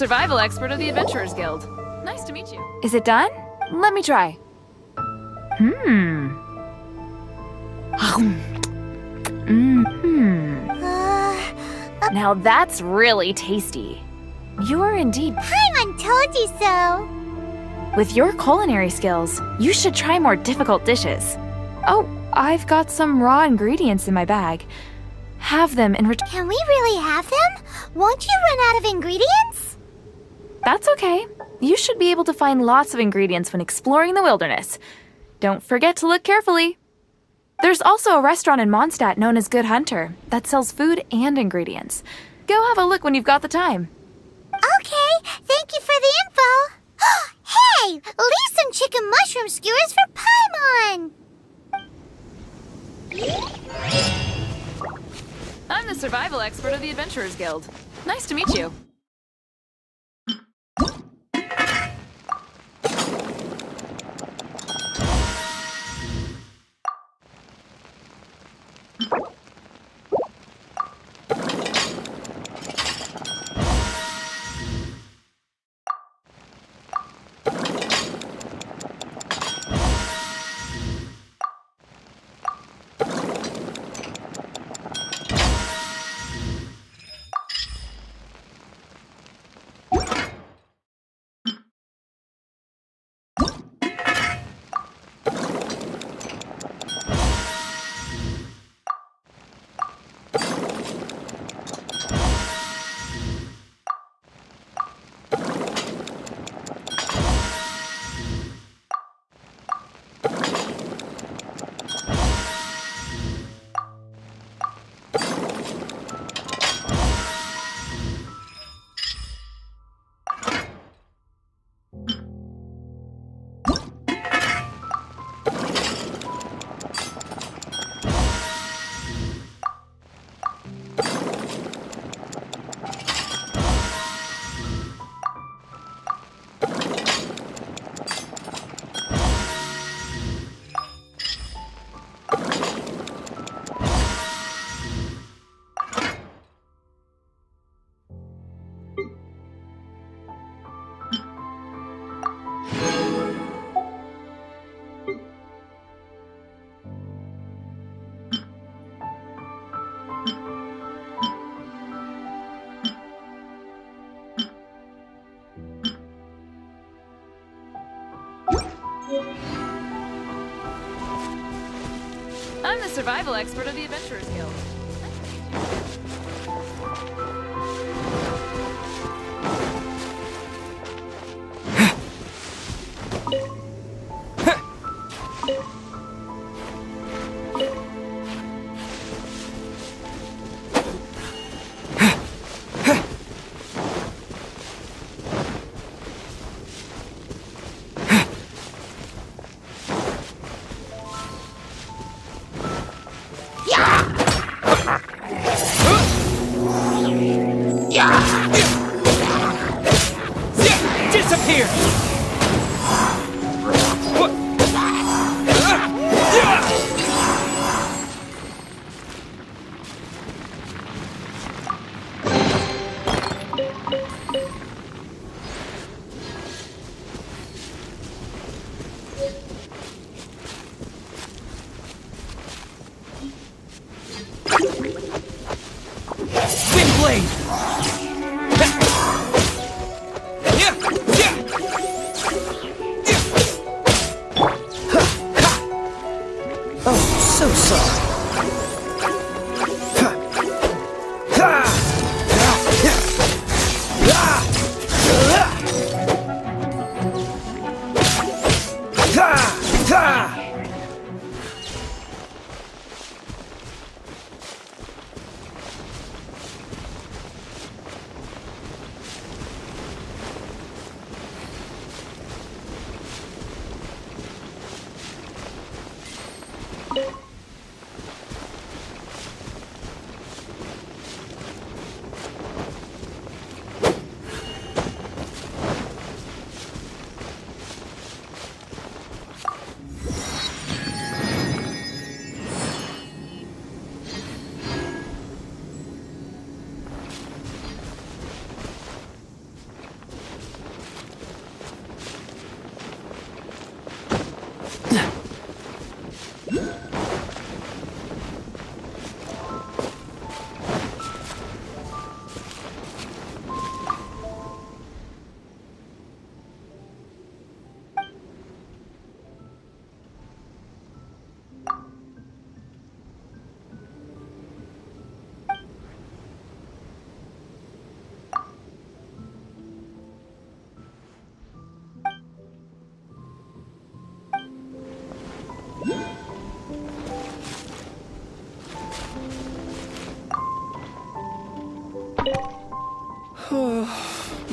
survival expert of the Adventurers Guild. Nice to meet you. Is it done? Let me try. Hmm. Mmm. Uh, Now that's really tasty. You're indeed. Paimon told you so. With your culinary skills, you should try more difficult dishes. Oh, I've got some raw ingredients in my bag. Have them and ret- Can we really have them? Won't you run out of ingredients? That's okay. You should be able to find lots of ingredients when exploring the wilderness. Don't forget to look carefully. There's also a restaurant in Mondstadt known as Good Hunter that sells food and ingredients. Go have a look when you've got the time. Okay, thank you for the info. hey, leave some chicken mushroom skewers for Paimon. I'm the survival expert of the Adventurers Guild. Nice to meet you. Survival expert of the Adventurers Guild.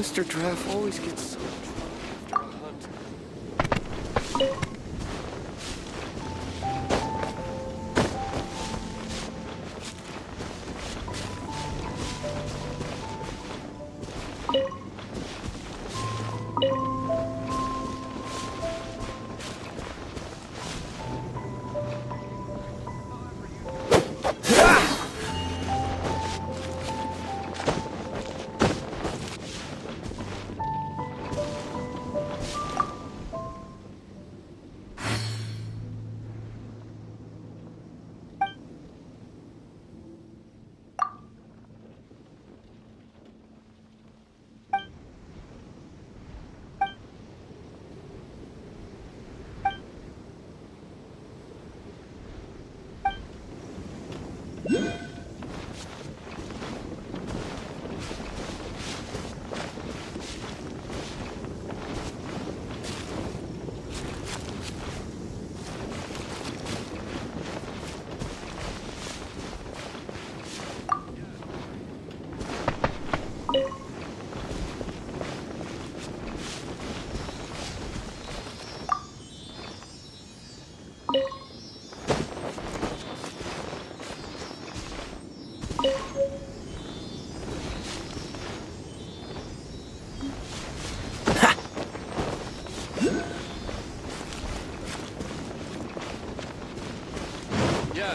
Mr. Draff always gets so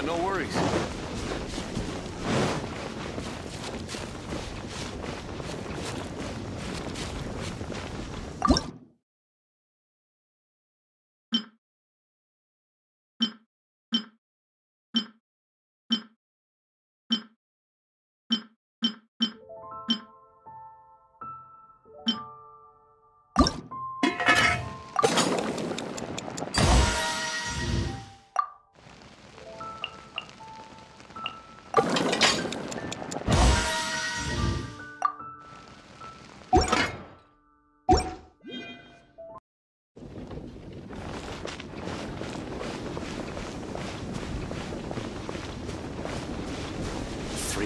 no worries.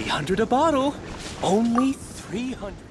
300 a bottle. Only 300.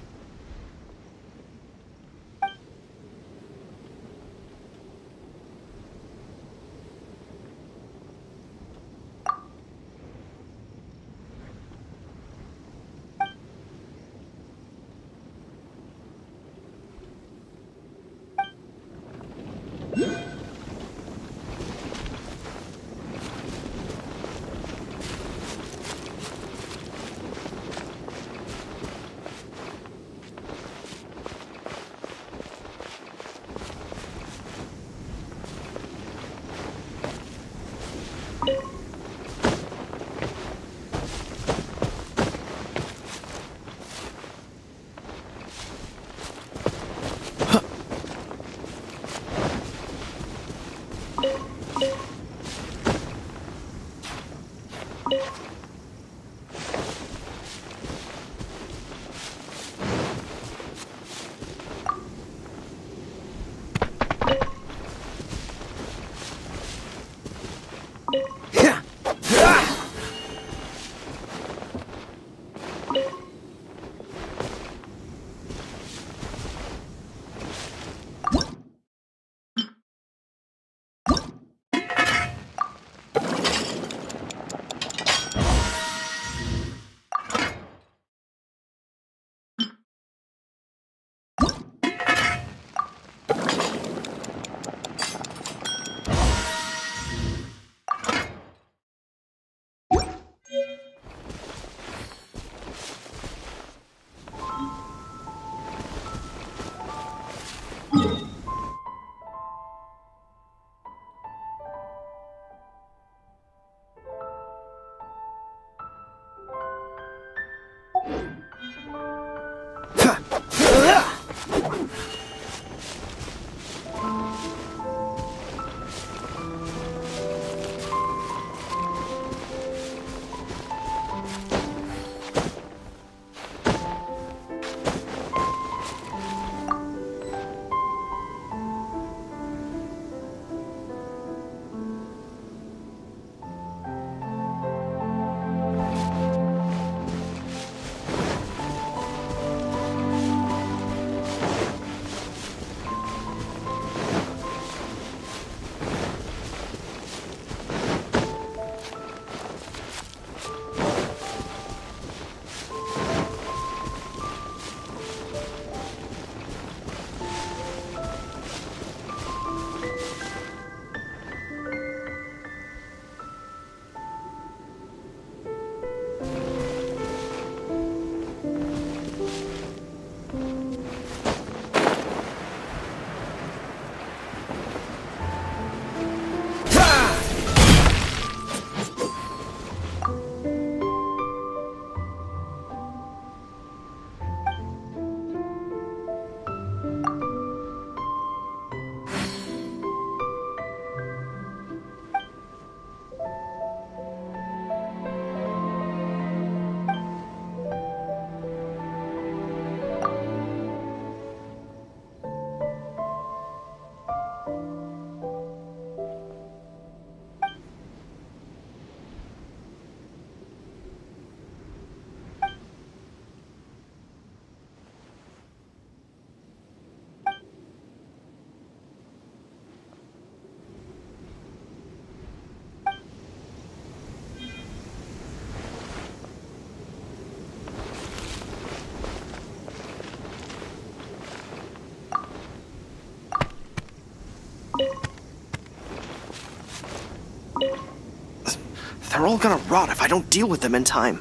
All gonna rot if I don't deal with them in time.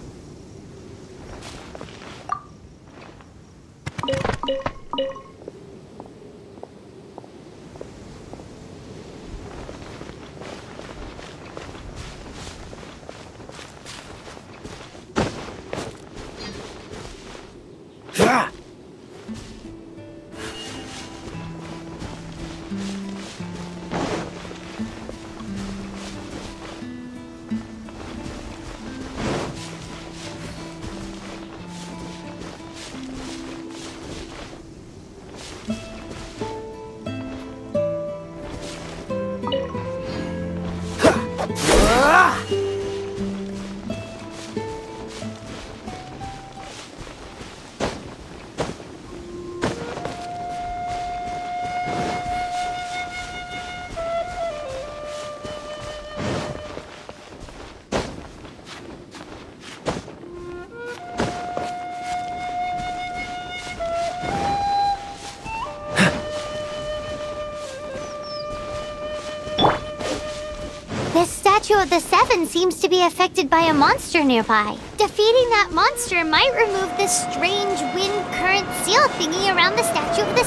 Statue of the Seven seems to be affected by a monster nearby. Defeating that monster might remove this strange wind current seal thingy around the Statue of the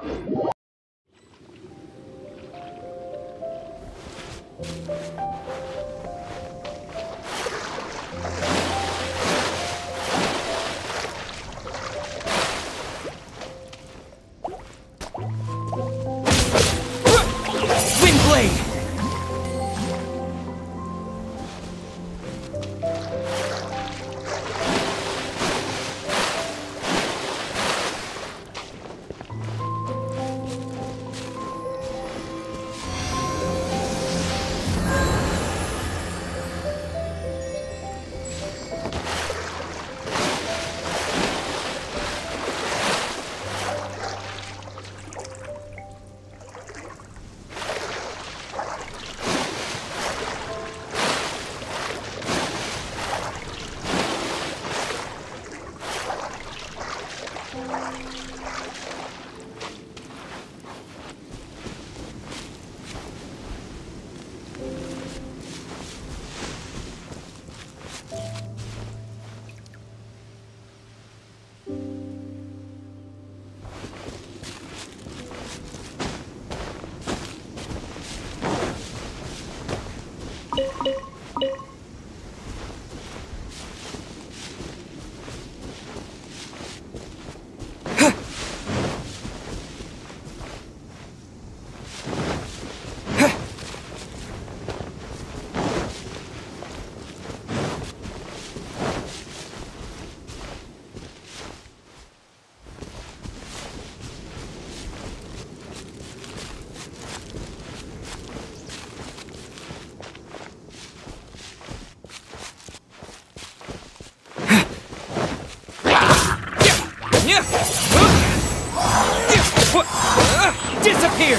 Seven. Windblade! Disappear!